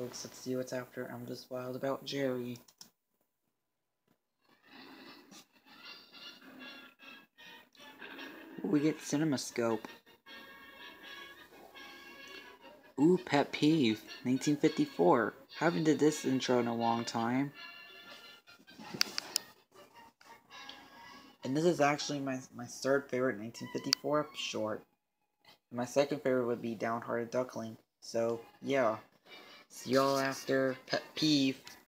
folks. Let's see what's after. I'm just wild about Jerry. We get CinemaScope. Ooh, pet peeve. 1954. Haven't did this intro in a long time. And this is actually my, my third favorite 1954 short. My second favorite would be Downhearted Duckling. So, yeah. See y'all after Pet Peeve.